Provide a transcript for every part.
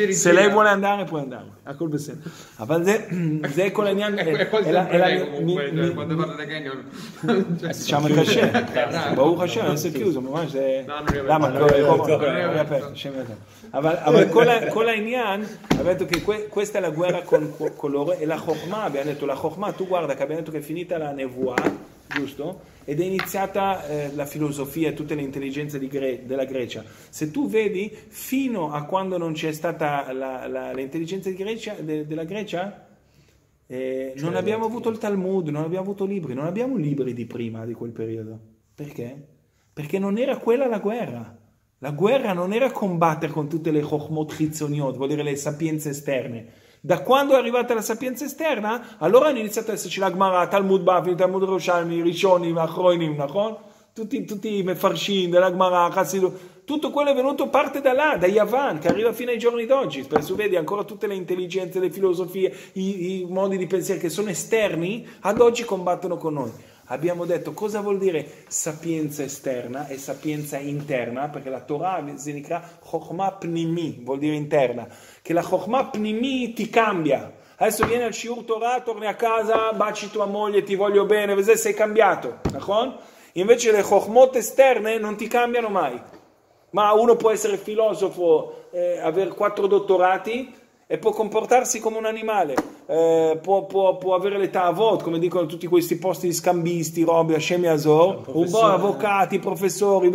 Se lei vuole andare, può andare. הכל בסדר. אבל זה, זה כל העניין. אלא- אלא- quando parla di Canyon שם קשה, ברוך השם, איזה כאילו, זה ממש, זה... למה? לא, לא, לא, לא, לא, לא, לא, יפה, השם ידע. אבל אבל כל ה- כל העניין, ha detto che que- questa è la guerra con co- coloro e la Chokhmah, abbiamo detto la Chokhmah, tu guarda che abbiamo detto che è finita la nevoa, giusto? Ed è iniziata eh, la filosofia e tutte le intelligenze di Gre- della Grecia. Se tu vedi, fino a quando non c'è stata la- la- l'intelligenza di Grecia- de- della Grecia, eh, non abbiamo avuto il Talmud, non abbiamo avuto libri, non abbiamo libri di prima di quel periodo. Perché? Perché non era quella la guerra. La guerra non era combattere con tutte le chokhmot chitzoniot, vuol dire le sapienze esterne. Da quando è arrivata la sapienza esterna, allora hanno iniziato ad esserci la Gemara, Talmud Bafin, Talmud Roshalmi, Rishonim, Achroinim, nachon? tutti, tutti i Mefarshim della Gemara, Chassidut, tutto quello è venuto parte da là, da Yavan, che arriva fino ai giorni d'oggi. Spesso vedi ancora tutte le intelligenze, le filosofie, i, i modi di pensiero che sono esterni, ad oggi combattono con noi. Abbiamo detto cosa vuol dire sapienza esterna e sapienza interna, perché la Torah si dica Chokhmah Pnimi, vuol dire interna, che la Chokhmah Pnimi ti cambia. Adesso vieni al Shiur Torah, torni a casa, baci tua moglie, ti voglio bene, sei cambiato. d'accordo? Invece le Chokhmot esterne non ti cambiano mai. Ma uno può essere filosofo, eh, avere quattro dottorati e può comportarsi come un animale, eh, può, può- può avere l'età avot, come dicono tutti questi posti di scambisti, robe, Hashem Yazor, un po' avvocati, professori,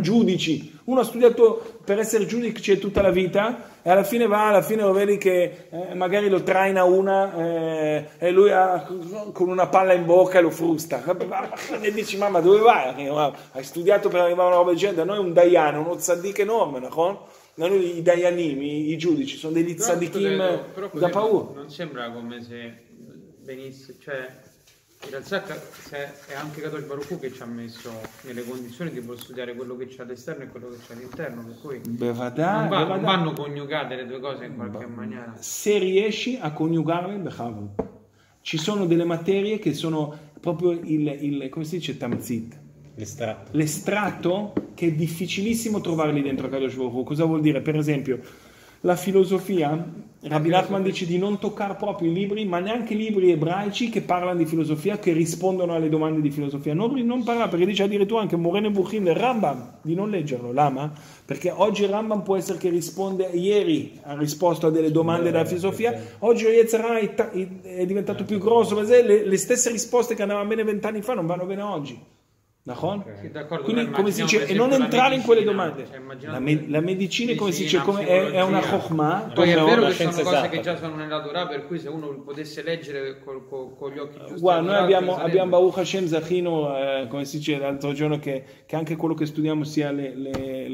giudici. Uno ha studiato per essere giudice tutta la vita e alla fine va, alla fine lo vedi che eh, magari lo traina una eh, e lui ha, con una palla in bocca e lo frusta. E dici, mamma, dove vai? Hai studiato per arrivare a una roba del genere? Da noi un Dayan, uno tzaddik enorme, no? Da noi i Dayanim, i, i giudici, sono però così da paura. Non sembra come se venisse, cioè in realtà è anche Kadosh Baruch Hu che ci ha messo nelle condizioni di poter studiare quello che c'è all'esterno e quello che c'è all'interno, per cui Bevadai, non, va- non vanno coniugate le due cose in qualche maniera. se riesci a coniugarle, bechavod. Ci sono delle materie che sono proprio il, il come si dice, tamzit, L'estratto. l'estratto che è difficilissimo trovarli dentro Kadosh Baruch. Cosa vuol dire? Per esempio, la filosofia, Rabbi Nachman dice di non toccare proprio i libri, ma neanche i libri ebraici che parlano di filosofia, che rispondono alle domande di filosofia. Non, non parlare, perché dice addirittura anche Morene Buchin del Rambam, di non leggerlo. Lama? Perché oggi Rambam può essere che risponde, ieri ha risposto a delle domande della filosofia, oggi lo Yetzirah è, è diventato più grosso, ma se le, le stesse risposte che andavano bene vent'anni fa non vanno bene oggi. D'accordo? Sì, d'accordo, Quindi, come si dice, e non entrare in quelle medicina, domande. cioè, La, me- la medicina, come si dice, Medicina, come è, è una chokhmah, Poi è vero che sono cose esatta. che già sono nella Torah, per cui se uno potesse leggere col- col- con gli occhi giusti. Guarda, noi abbiamo, sarebbe- abbiamo Baruch Hashem Zachino, eh, come si dice l'altro giorno, che, che anche quello che studiamo sia le, le,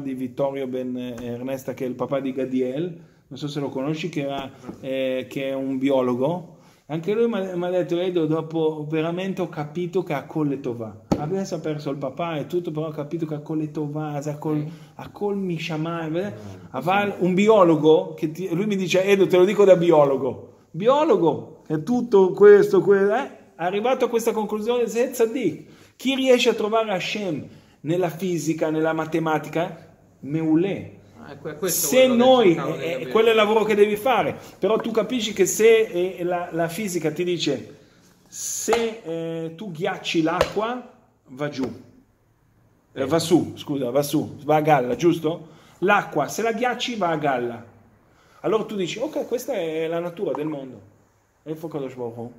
di Vittorio Ben eh, Ernesta, che è il papà di Gadiel, non so se lo conosci, che, era, eh, che è un biologo. Anche lui mi ha detto, Edo, dopo veramente ho capito che ha Colle Tovà. Adesso ha perso il papà e tutto, però ho capito che ha Colle Tovà, ha col, ha col Mishamai. Un biologo, che ti- lui mi dice, Edo, te lo dico da biologo. Biologo, è tutto questo, quello, eh? è arrivato a questa conclusione senza di. Chi riesce a trovare Hashem nella fisica, nella matematica. Ah, que- questo Se noi, eh, eh, quello è il lavoro che devi fare, però tu capisci che se eh, la, la fisica ti dice se eh, tu ghiacci l'acqua va giù, Eh, va su, scusa, va su, va a galla, giusto? L'acqua, se la ghiacci va a galla. Allora tu dici, ok, questa è la natura del mondo. E fu Kadosh Baruch.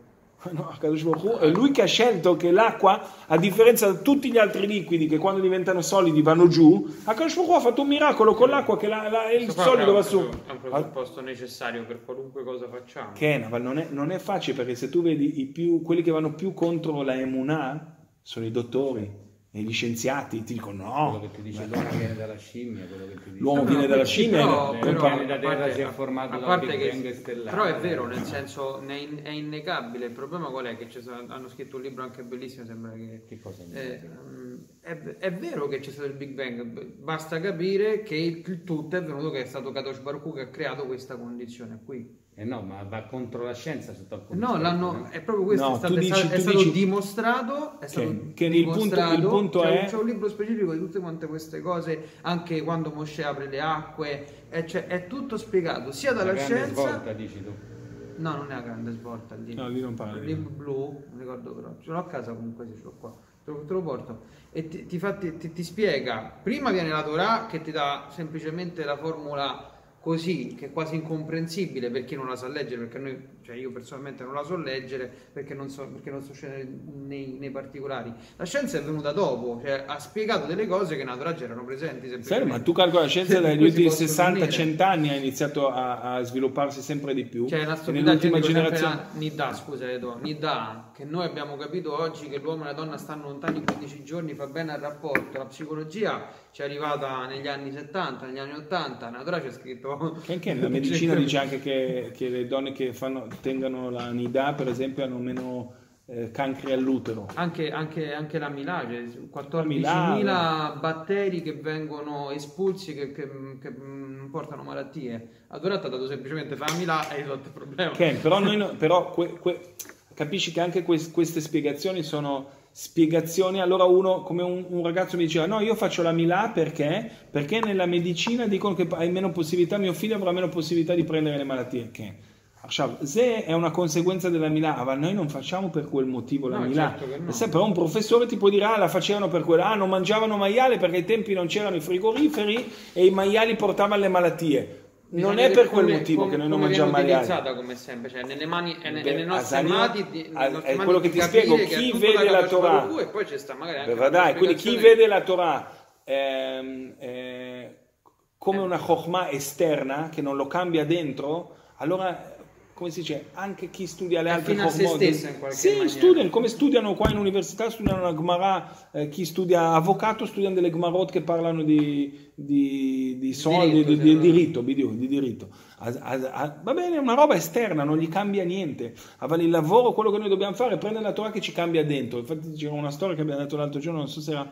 No, Kadosh Baruch è lui che ha scelto che l'acqua, a differenza da tutti gli altri liquidi che quando diventano solidi vanno giù, a Kadosh Baruch ha fatto un miracolo con l'acqua che la- la- il Questo solido va su. È un presupposto necessario per qualunque cosa facciamo. Che non, è, non è facile perché se tu vedi i più, quelli che vanno più contro la emunà sono i dottori e gli scienziati, ti dicono Quello no, che ti dice l'uomo viene dalla scimmia, quello che ti dice. l'uomo viene dalla scimmia. Però, e- però, pianeta a Terra parte- si è formato a dal parte che- stellare. Però è vero, nel senso ne è, in- è innegabile. Il problema qual è? Che ci sono- hanno scritto un libro anche bellissimo, sembra che... Che cosa? eh, è, è vero che c'è stato il Big Bang, basta capire che il, il tutto è venuto che è stato Kadosh Baruch che ha creato questa condizione qui. Eh no, ma va contro la scienza sotto alcuni No, l'hanno, no? è proprio questo, No, è stato, dici- stato- è stato dici- dimostrato, è stato Che- che il punto- il dimostrato, punto c'è, è- c'è un libro specifico di tutte quante queste cose, anche quando Moshe apre le acque, è, cioè, è tutto spiegato sia Una dalla grande scienza... svolta, dici tu. No, non è una grande svolta il libro. No, lì non parla Il libro blu, non ricordo però, ce l'ho a casa comunque, sì, ce l'ho qua. Te lo, porto. E ti, ti fa- ti- ti spiega, prima viene la Torah che ti dà semplicemente la formula così, che è quasi incomprensibile per chi non la sa leggere, perché noi, cioè io personalmente non la so leggere perché non so, perché non so scendere nei, nei particolari. La scienza è venuta dopo, cioè ha spiegato delle cose che nella Torah c'erano presenti. Semplicemente. ma tu calcola la scienza dagli ultimi possono unire. 60-100 anni ha iniziato a, a svilupparsi sempre di più. E stupidagine nell'ultima generazione. la Nidda, scusa Edo, Nidda, che noi abbiamo capito oggi che l'uomo e la donna stanno lontani 15 giorni, fa bene al rapporto, la psicologia ci è arrivata negli anni 70, negli anni 80, nella Torah c'è scritto... Che anche la medicina dice anche che, che le donne che fanno, tengano la nida, per esempio, hanno meno eh, cancri all'utero. Anche, anche, anche la milage, La milage. 14.000 batteri che vengono espulsi che, che, che, mm, portano malattie. La Torah ti ha dato semplicemente fa la milage e hai risolto il problema. Ken, però, noi no- però que- que- capisci che anche que- queste spiegazioni sono spiegazioni. Allora uno, come un, un, ragazzo mi diceva, no, io faccio la Milà perché? Perché nella medicina dicono che hai meno possibilità, mio figlio avrà meno possibilità di prendere le malattie. Che? Se è una conseguenza della Milà, ah, ma noi non facciamo per quel motivo la no, Milà. Certo no. Se però un professore ti può dire, ah, la facevano per quella, ah, non mangiavano maiale perché ai tempi non c'erano i frigoriferi e i maiali portavano le malattie. Non è per quel come- motivo come- che noi non mangiamo viene maiali. utilizzata come sempre, cioè nelle mani e ne- Beh, e nei nostri Asania- mani di- a- nostri è mani quello che ti spiego, è chi vede la Torah- e poi ci sta magari anche Beh, dai, quindi chi vede la Torah ehm, eh, come una chokmah esterna che non lo cambia dentro, allora come si dice, anche chi studia le altre fine a se chokmot- stessa in qualche sì, maniera. studiano, come studiano qua in università, studiano la Gemara, eh, chi studia avvocato studiano delle Gemarot che parlano di, di, di soldi, Diritto, di, di, diritto, di, di diritto. A- a- a- va bene, è una roba esterna, non gli cambia niente. Avere il lavoro, quello che noi dobbiamo fare è prendere la Torah che ci cambia dentro. Infatti c'era una storia che abbiamo detto l'altro giorno, non so se era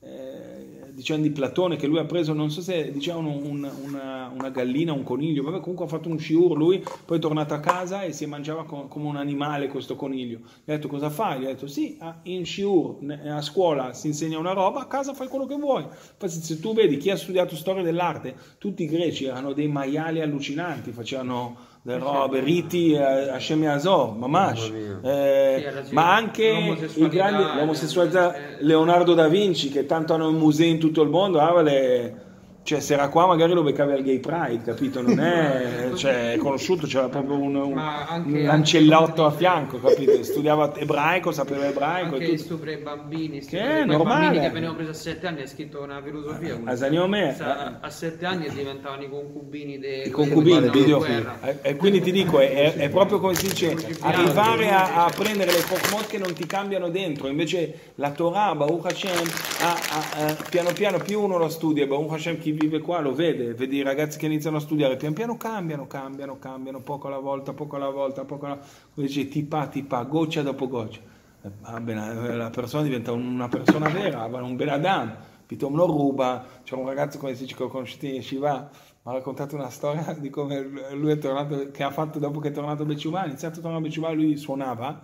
eh, dicevano di Platone che lui ha preso, non so se dicevano un- una, una gallina, un coniglio, vabbè comunque ha fatto un shiur lui, poi è tornato a casa e si mangiava co- come un animale questo coniglio. Gli ha detto cosa fai? Gli ha detto sì, a- in shiur, ne- a scuola si insegna una roba, a casa fai quello che vuoi. Infatti se tu vedi chi ha studiato storia dell'arte, tutti i greci erano dei maiali allucinanti, facevano delle robe, riti, eh, Hashem Azor, Mamash. Mamma Eh, ma anche i L'omosessualità, grandi, eh, l'omosessualità, eh. Leonardo da Vinci, che tanto hanno i musei in tutto il mondo, ah, le- cioè se era qua magari lo beccavi al Gay Pride, capito? Non è, cioè, è conosciuto, c'era proprio un, un- un lancellotto a fianco, capito? Studiava ebraico, sapeva ebraico anche e tutto. stupri ai bambini, Che è normale. bambini che venivano presi a 7 anni, ha scritto una filosofia. A Zaniome, Sa- a 7 anni diventavano i concubini dei I concubini, dei. E, e quindi ti dico, è, è proprio come si dice, arrivare a, a prendere le Chokmot che non ti cambiano dentro, invece la Torah, Baruch Hashem, ha- ha- ha- piano piano più uno lo studia, Baruch Hashem chi vive qua lo vede, vedi i ragazzi che iniziano a studiare, pian piano cambiano, cambiano, cambiano, poco alla volta, poco alla volta, poco alla come dice, tipa, tipa, goccia dopo goccia. Eh, va bene, la persona diventa una persona vera, un Ben Adam, Pitom lo ruba, c'è un ragazzo come si dice che ho conosciuto in Shiva, mi ha raccontato una storia di come lui è tornato, che ha fatto dopo che è tornato a Becciuva, ha iniziato a tornare a Becciuva, lui suonava,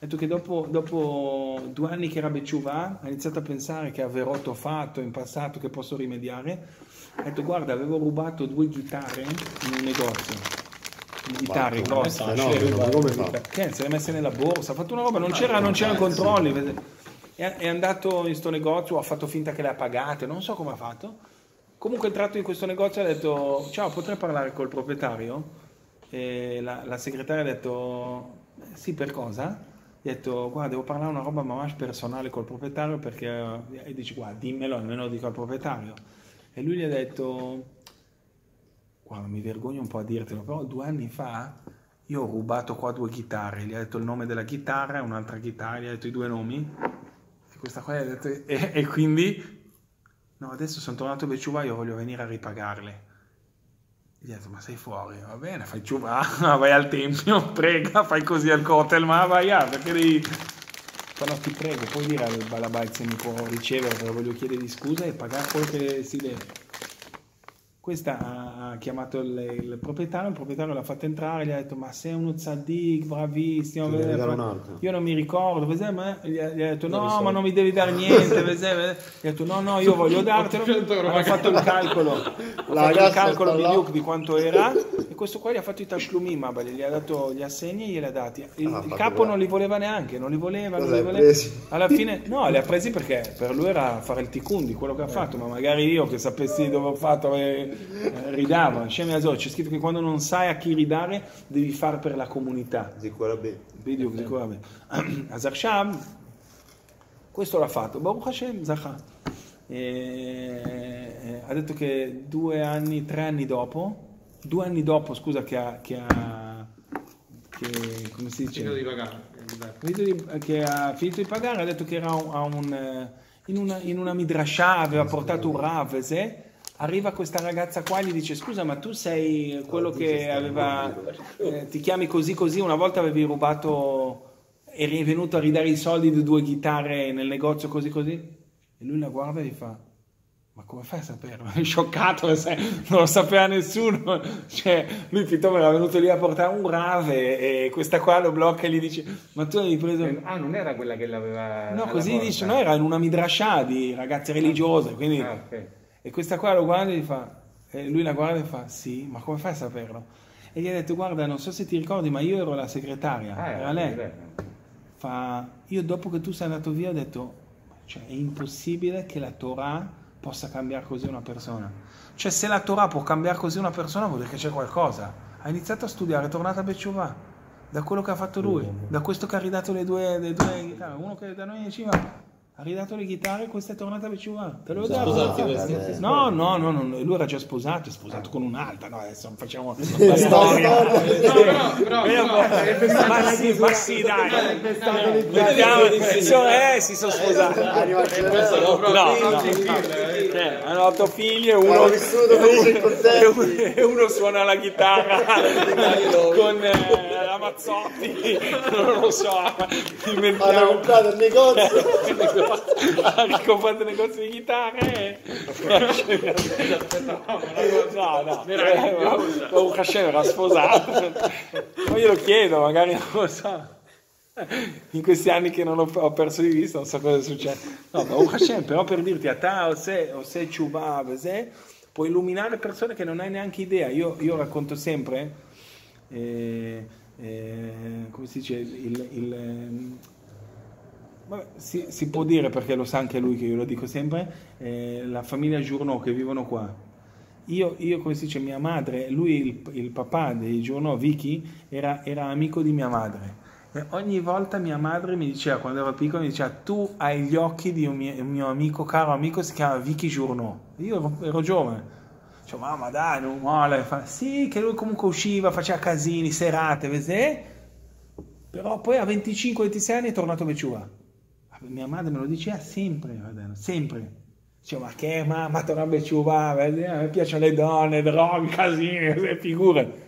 ha detto che dopo, dopo due anni che era a Becciuva, ha iniziato a pensare che avrò fatto in passato, che posso rimediare, ha detto guarda avevo rubato due chitarre in un negozio, chitarre grosse, Fenomeno, ma come fa? che se le ha messe nella borsa, ha fatto una roba, non c'era, non c'erano controlli. È, è andato in questo negozio, ha fatto finta che le ha pagate, non so come ha fatto. Comunque è entrato in questo negozio e ha detto ciao, potrei parlare col proprietario? E la, la segretaria ha detto sì, per cosa? Ha detto guarda, devo parlare una roba mamash personale col proprietario perché... E dice guarda, dimmelo, almeno lo dico al proprietario. E lui gli ha detto guarda, mi vergogno un po' a dirtelo, però due anni fa io ho rubato qua due chitarre, gli ha detto il nome della chitarra e un'altra chitarra, gli ha detto i due nomi, e questa qua gli ha detto, e, e quindi, no, adesso sono tornato a Becciuva, io voglio venire a ripagarle. Gli ha detto, ma sei fuori, va bene, fai ciuva, vai al tempio, prega, fai così al hotel, ma vai a, perché devi... no ti prego puoi dire al Balabait se mi può ricevere perché voglio chiedergli scusa e pagare quello che si deve. Questa ha chiamato il, il proprietario, il proprietario l'ha fatto entrare, gli ha detto ma sei uno tzaddik, bravissimo, io non mi ricordo, vedete, ma gli ha, gli ha detto Non no so. ma non mi devi dare niente, vedete, vedete. gli ha detto no no io voglio dartelo, 800 euro ha fatto il calcolo, ha fatto il calcolo di. Luke di quanto era e questo qua gli ha fatto i tashlumim, ma gli ha dato gli assegni e glieli ha dati, il, Ah, il capo bravo. non li voleva neanche, non li voleva, non li voleva. Alla fine, no, li ha presi perché per lui era fare il tikkun di quello che ha fatto, ma magari io che sapessi dove ho fatto eh, eh, ridava. Shem Yazor, c'è scritto che quando non sai a chi ridare devi fare per la comunità. Zikora B. Video così qua, vabbè. אז עכשיו, questo l'ha fatto, Baruch Hashem, Zaha. E, ha detto che due anni, tre anni dopo, due anni dopo, scusa, che ha, che ha che, come si dice? Finito di pagare. Finito di- che ha finito di pagare, ha detto che era un- a un, eh, in, una, in una midrashah, aveva portato un rav, se arriva questa ragazza qua e gli dice scusa ma tu sei quello che aveva, eh, ti chiami così così, una volta avevi rubato, eri venuto a ridare i soldi di due chitarre nel negozio così così? E lui la guarda e gli fa ma come fai a saperlo? È scioccato, sai, non lo sapeva nessuno. Cioè, lui Pitom era venuto lì a portare un rave e questa qua lo blocca e gli dice: Ma tu hai preso. Ah, non era quella che l'aveva. No, così porta? dice: No, era in una midrashah di ragazze religiose. Quindi... Ah, ok. E questa qua lo guarda e gli fa. E lui la guarda e fa: Sì, ma come fai a saperlo? E gli ha detto: Guarda, non so se ti ricordi, ma io ero la segretaria. Ah, era lei. Fa, io dopo che tu sei andato via ho detto, cioè è impossibile che la Torah possa cambiare così una persona. Cioè se la Torah può cambiare così una persona vuol dire che c'è qualcosa. Ha iniziato a studiare, è tornata a Bechuvah, da quello che ha fatto lui, da questo che ha ridato le due, le due chitarre, uno che da noi diceva ha ridato le chitarre e questo è tornato a Bechuvah. Te lo dato. Sposati questi? No, no, no, no, lui era già sposato, è sposato con un'altra, no, adesso non facciamo la storia. No, però, però, però, Ma sì, ma sì, dai. Vediamo, eh, si sono sposati. No, no, no. Eh, hanno otto figli e uno, vissuto e e uno- e uno suona la chitarra con eh, la Mazzotti, non lo so, Hanno inventiamo. comprato il negozio. ha ricomprato il negozio di chitarre no no un Hashem era sposato ma io lo chiedo magari non lo so in questi anni che non ho, ho perso di vista non so cosa succede no ma un Hashem però per dirti a te o se o se Chuba se puoi illuminare persone che non hai neanche idea io, io racconto sempre eh, eh, come si dice il, il, Vabbè, si, si può dire perché lo sa anche lui che io lo dico sempre, eh, la famiglia Journaux che vivono qua. Io, io, come si dice, mia madre, lui, il, il papà dei Journaux, Vicky, era, era amico di mia madre. E ogni volta mia madre mi diceva, quando ero piccolo, mi diceva, tu hai gli occhi di un mio, un mio amico, caro amico, si chiama Vicky Journaux. Io ero, ero giovane. Dicevo, mamma dai, non mola. Fa, sì, che lui comunque usciva, faceva casini, serate, vedete? Però poi a 25-26 anni è tornato a Becciua. Mia madre me lo diceva sempre, fratello, sempre. Diceva, ma che mamma torna a Becciua, a me piacciono le donne, droghe, casini, figure.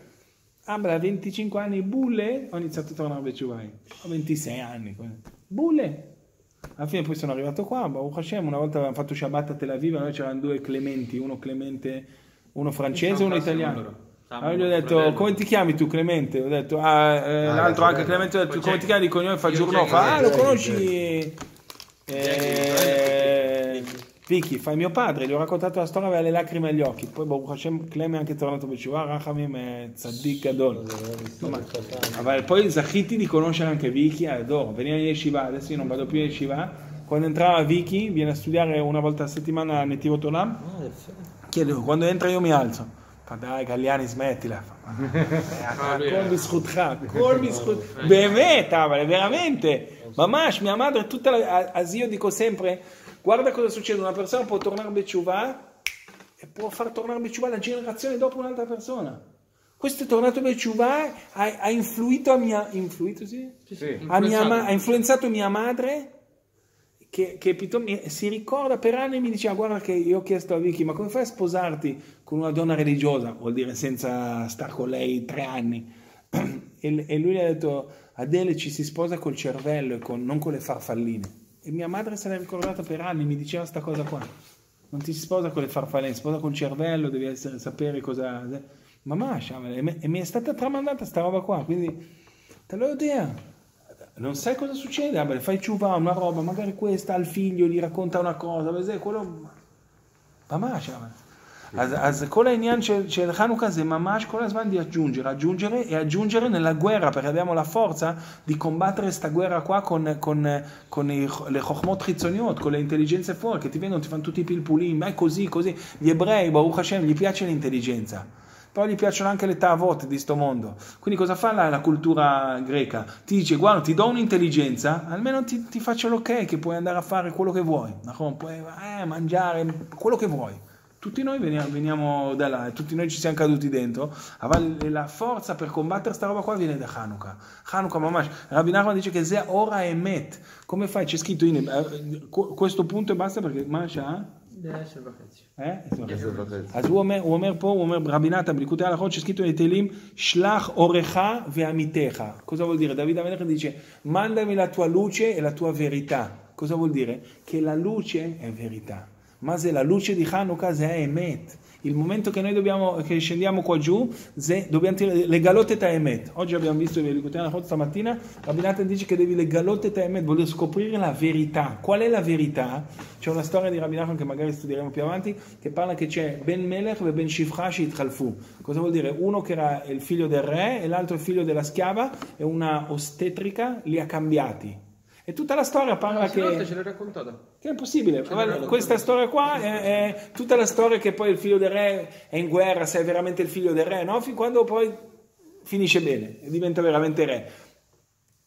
Ah, a 25 anni, bulle, ho iniziato a tornare a Becciua. Ho 26 anni. Bulle. Alla fine poi sono arrivato qua, Hashem, una volta avevamo fatto Shabbat a Tel Aviv, noi c'erano due Clementi, uno Clemente, uno francese e uno italiano. Allora gli ho detto, come ti chiami tu Clemente? Ho detto, ah, eh, l'altro anche Clemente, ho detto, come ti chiami di cognome? Fa Jack- fa, ah, lo conosci? Eh, Vicky, fa mio padre, gli ho raccontato la storia, aveva le lacrime agli occhi. Poi Baruch Hashem, Cleme è anche tornato a Beciua, Rachamim è tzaddik gadol. Ma poi Zachiti di conoscere anche Vicky, adoro. Veniva in Yeshiva, adesso io non vado più in Yeshiva. Quando entrava Vicky, viene a studiare una volta a settimana a Netivot Olam, chiedo, quando entra io mi alzo. Ma dai, Galliani, smettila. Ancora biscutcha, ancora biscutcha. Bemet, veramente. Mamash, mia madre, tutta la... As io dico sempre, guarda cosa succede, una persona può tornare a Beciuvà e può far tornare a Beciuvà la generazione dopo un'altra persona. Questo è tornato Beciuvà, ha, ha influito a mia... Influito, sì? Sì, sì. Influenzato. Ha, mia, ha influenzato mia madre che, che Piton si ricorda per anni e mi diceva guarda che io ho chiesto a Vicky ma come fai a sposarti con una donna religiosa vuol dire senza star con lei tre anni e, e lui gli ha detto Adele ci si sposa col cervello e con- non con le farfalline. E mia madre se l'è ricordata per anni, mi diceva sta cosa qua. Non ti si sposa con le farfalline, sposa col cervello, devi essere- sapere cosa... Mamma, e mi è stata tramandata sta roba qua, quindi te lo idea Non sai cosa succede, vabbè, fai ciuva una roba, magari questa al figlio gli racconta una cosa, vedi, quello... ממש, אבל. אז, אז כל העניין של, של חנוכה זה ממש כל הזמן di aggiungere, aggiungere e aggiungere nella guerra, perché abbiamo la forza di combattere sta guerra qua con, con, con i- le chokhmot chitzoniot, con le intelligenze fuori, che ti vengono, ti fanno tutti i pilpulin, ma è così, così. Gli ebrei, Baruch Hashem, gli piace l'intelligenza. Poi gli piacciono anche le tavote di sto mondo. Quindi cosa fa la, la cultura greca? Ti dice, guarda, ti do un'intelligenza, almeno ti, ti faccio l'ok che puoi andare a fare quello che vuoi. Puoi eh, mangiare quello che vuoi. Tutti noi veniamo, veniamo da là, tutti noi ci siamo caduti dentro. La forza per combattere sta roba qua viene da Hanukkah. Hanukkah mamash. Rabbi Nachman dice che Zea ora emet. Come fai? C'è scritto in... Eh, eh, questo punto e basta perché Masha... Eh? אה? עשר וחצי. אז הוא אומר, הוא אומר פה, הוא אומר, רבי נתן, בליקודי ההלכות, שסקיתו נטלים, שלח אורך ועמיתך. כוזו וולדירה, דוד המלך דיד שמאן דמי לטואלוצ'ה אלא טואה וריטה. כוזו וולדירה, כללוצ'ה אין וריטה. Ma se la luce di Hanukkah è emet. Il momento che noi dobbiamo, che scendiamo qua giù, ze- dobbiamo tirare le galotte emet. Oggi abbiamo visto Halachot stamattina, Rabbi Natan dice che devi le galotte emet, dire scoprire la verità. Qual è la verità? C'è una storia di Rabbi Nachman che magari studieremo più avanti, che parla che c'è Ben Melech e Ben Shifra Shitchalfu. Cosa vuol dire? Uno che era il figlio del re e l'altro il figlio della schiava e una ostetrica li ha cambiati. E tutta la storia parla volte che... ce l'hai raccontato? Che è possibile. Che Guarda, bello. questa storia qua è, è tutta la storia che poi il figlio del re è in guerra, se è veramente il figlio del re, no? Fin quando poi finisce bene e diventa veramente re.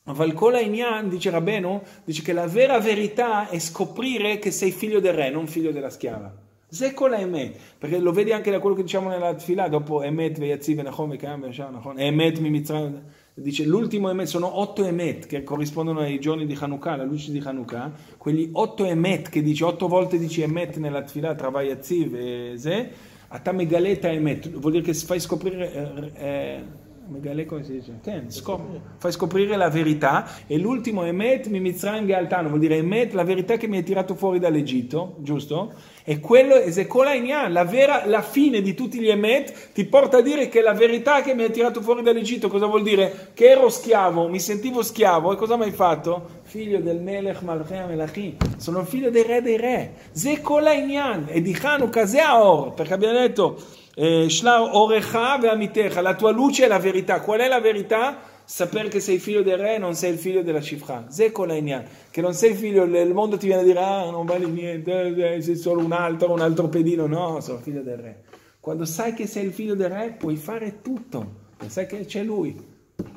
Valcola Inyan dice Rabeno, dice che la vera verità è scoprire che sei figlio del re, non figlio della schiava. Zekola Emet, perché lo vedi anche da quello che diciamo nella fila, dopo Emet, Veyatzi, Venachon, Vekam, Vesham, Nachon, Emet, Mimitzrayim, dice l'ultimo emet, sono otto emet che corrispondono ai giorni di Hanukkah, alla luce di Hanukkah, quegli otto emet che dice, otto volte dici emet nella tfilà tra Vayaziv e Ze, Atamegaleta emet, vuol dire che fai scoprire... Eh, eh Megale come si dice? Fai scoprire la verità e l'ultimo Emet mi Mimizraim Galtano, vuol dire Emet la verità che mi hai tirato fuori dall'Egitto, giusto? E quello è Zekola la, vera, la fine di tutti gli Emet ti porta a dire che la verità che mi ha tirato fuori dall'Egitto, cosa vuol dire? Che ero schiavo, mi sentivo schiavo e cosa mi hai fatto? Figlio del Melech Malchea Melachim, sono figlio dei re dei re. Zekola e di Hanukkah Zeaor, perché abbiamo detto, eh, la tua luce è la verità. Qual è la verità? Sapere che sei figlio del re non sei il figlio della Shifra. Zeko Lainyan. Che non sei figlio, il mondo ti viene a dire, ah, non vali niente, eh, sei solo un altro, un altro pedino. No, sono figlio del re. Quando sai che sei il figlio del re, puoi fare tutto. Sai che c'è lui.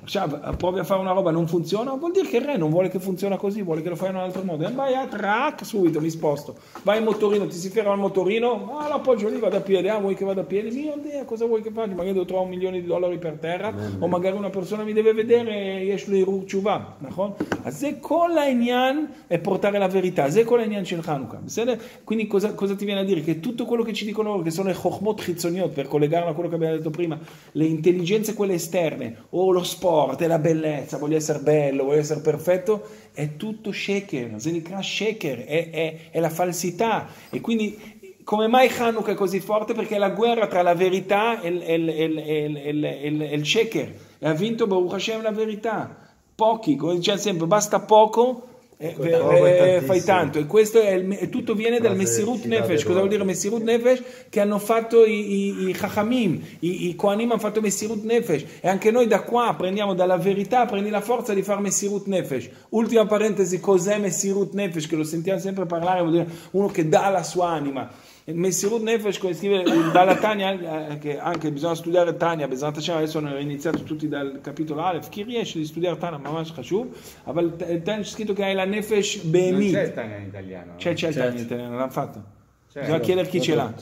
Cioè, provi a fare una roba, non funziona, vuol dire che il re non vuole che funziona così, vuole che lo fai in un altro modo. E vai a track subito, mi sposto. Vai in motorino, ti si ferma il motorino, ah, lo appoggio lì, vado a piedi, ah, vuoi che vada a piedi? Mio Dio, cosa vuoi che faccia? Magari devo trovare un milione di dollari per terra, o magari una persona mi deve vedere e יש לי ערעור תשובה, נכון? אז זה כל העניין è portare la verità, זה כל העניין של חנוכה, בסדר? Quindi cosa, cosa ti viene a dire? Che tutto quello che ci dicono loro, che sono le chokhmot chitzoniot, per collegarlo a quello che abbiamo detto prima, le intelligenze quelle esterne, o lo sport, e la bellezza, voglio essere bello, voglio essere perfetto, è tutto shaker, zenikra shaker, è, è, è la falsità. E quindi come mai Hanukkah è così forte? Perché è la guerra tra la verità e il shaker. E ha vinto Baruch Hashem la verità. Pochi, come diciamo sempre, basta poco e Con e- poco e e fai tanto. E questo è il- tutto viene dal Frase Messirut Nefesh. Cosa vuol dire Messirut Nefesh? Che hanno fatto i, i, i Chachamim, i, i Kohanim hanno fatto Messirut Nefesh. E anche noi da qua prendiamo dalla verità, prendi la forza di fare Messirut Nefesh. Ultima parentesi, cos'è Messirut Nefesh? Che lo sentiamo sempre parlare, vuol dire uno che dà la sua anima. Messirut Nefesh, come scrive dalla Tania, eh, che anche bisogna studiare Tania, Besant Hashem, adesso hanno iniziato tutti dal capitolo Aleph, chi riesce di studiare Tania, Mamash Hashuv, ma c'è scritto che hai la Nefesh Beemit. C'è il Tania in italiano. C'è, c'è il Tania in italiano, l'hanno fatto. Certo. Bisogna chiedere chi ce l'ha.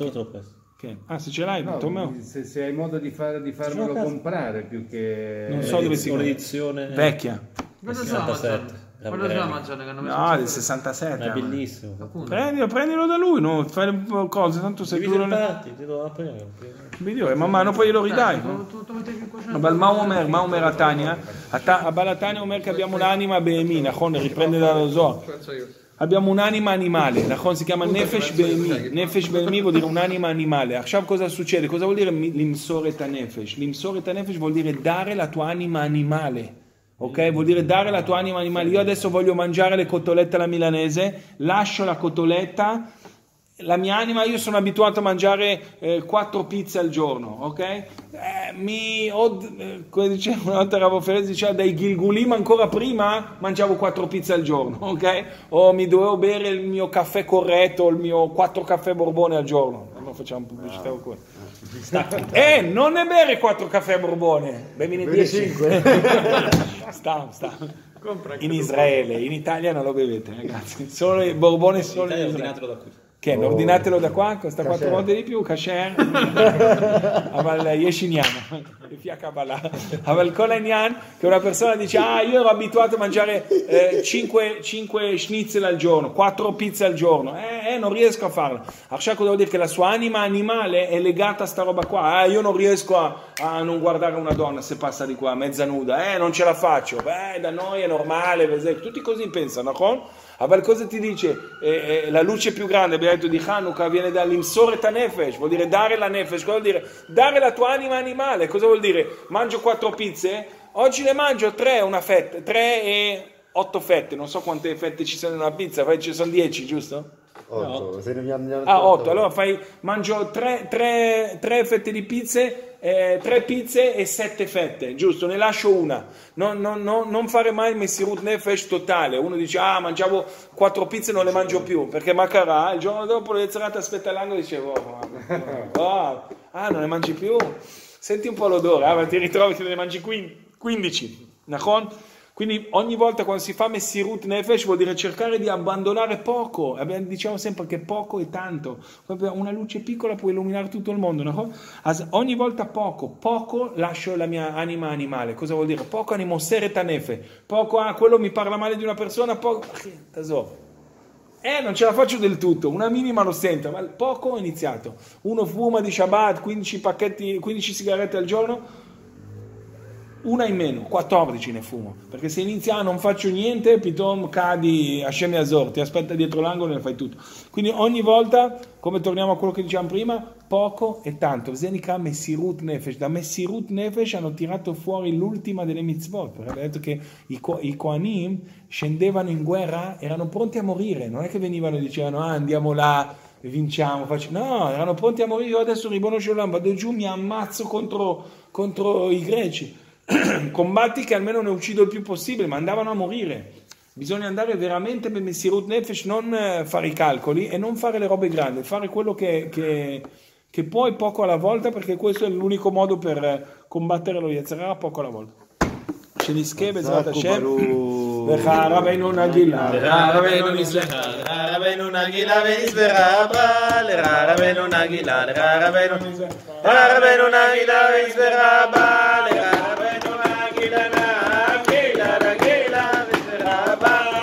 Ah, se ce l'hai, no, Se, se hai modo di, far, di farmelo comprare più che... Non so dove si... Un'edizione vecchia. Non lo so, quello della Mangione che no del 67 è bellissimo. Prendilo, prendilo da lui non fai cose tanto sei tu non parti ti do aprire migliore eh, man mano poi glielo ridai bel Maomer Maomer Atania a Balatania Omer che abbiamo l'anima Beemi Nahon riprende dallo Zohar abbiamo un'anima animale, Nahon si chiama Nefesh Behemi. Nefesh Behemi vuol dire un'anima animale. Akshav cosa succede? Cosa vuol dire l'imsore ta Nefesh? L'imsore ta Nefesh vuol dire dare la tua anima animale. Ok? Vuol dire dare la tua anima animale. Io adesso voglio mangiare le cotolette alla milanese, lascio la cotoletta, la mia anima, io sono abituato a mangiare eh, quattro pizze al giorno, ok? Eh, mi, ho, eh, come diceva una volta Ravo Ferez, diceva dai Gilgulim ancora prima mangiavo quattro pizze al giorno, ok? O mi dovevo bere il mio caffè corretto, il mio quattro caffè borbone al giorno. Non facciamo pubblicità con quello. Eh, non ne bere quattro caffè borbone, bevine Bevi 10. cinque. sta, sta. In Israele, in Italia non lo bevete, ragazzi. Solo il borbone solo in Israele. ordinatelo da qui. Che Oh. ordinatelo da qua, costa quattro Kasher. volte di più, kasher, אבל יש עניין, לפי הקבלה. אבל כל העניין, che una persona dice, ah io ero abituato a mangiare 5 schnitzel al giorno, 4 pizze al giorno, eh, eh, non riesco a farlo. עכשיו cosa vuol dire? Che la sua anima animale è legata a sta roba qua, ah io non riesco a, a non guardare una donna se passa di qua, mezza nuda, eh non ce la faccio, beh da noi è normale, tutti così pensano, no? Aval cosa ti dice? Eh, eh, la luce più grande, abbiamo detto, di Hanukkah viene dall'imsore tanefesh, vuol dire dare la nefesh, cosa vuol dire? Dare la tua anima animale, cosa vuol dire? Mangio quattro pizze, oggi ne mangio tre, una fetta, tre e otto fette, non so quante fette ci sono in una pizza, ci sono dieci, giusto? Otto. Se ne abbiamo Ah, otto, allora fai, mangio tre, tre- tre fette di pizze, eh, tre pizze e sette fette, giusto? Ne lascio una. Non, non- non- non fare mai il Messirut Nefesh totale. Uno dice, ah, mangiavo quattro pizze e non le mangio più, perché Macarà, il giorno dopo le serate aspetta l'angolo e dicevo, oh, ah, ah, non ne mangi più? Senti un po' l'odore, ah, ma ti ritrovi che ne mangi quin- 15, Nahon? Quindi ogni volta quando si fa Messirut Nefesh vuol dire cercare di abbandonare poco. Diciamo sempre che poco è tanto. Una luce piccola può illuminare tutto il mondo. no? Ogni volta poco, poco lascio la mia anima animale. Cosa vuol dire? Poco animo sereta nefe. Poco, ah, quello mi parla male di una persona, poco... Tesoro. Eh, non ce la faccio del tutto, una minima lo sento, ma poco ho iniziato. Uno fuma di Shabbat, 15 pacchetti, 15 sigarette al giorno, una in meno, 14 ne fumo. Perché se inizia a non faccio niente, pitom cadi a scemi Azor, ti aspetta dietro l'angolo e ne fai tutto. Quindi ogni volta, come torniamo a quello che dicevamo prima, poco e tanto. Zenika Messirut Nefesh. Da Messirut Nefesh hanno tirato fuori l'ultima delle mitzvot. Perché abbiamo detto che i, Ko- i Kohanim scendevano in guerra, erano pronti a morire. Non è che venivano e dicevano, ah, andiamo là, vinciamo. facci-". No, erano pronti a morire. Io adesso riconosco Sholem, vado giù, mi ammazzo contro, contro i greci. Combatti che almeno ne uccido il più possibile, ma andavano a morire. Bisogna andare veramente per Messirut Nefesh, non eh, fare i calcoli e non fare le robe grandi, fare quello che, che, che puoi poco alla volta, perché questo è l'unico modo per eh, combattere lo Yetzirah poco alla volta. שנזכה בעזרת השם, לך רבנו נגילה, לך רבנו נזכה. רבנו נגילה ונזברה בה, לך רבנו נגילה, לך רבנו לך רבנו נגילה ונזברה בה,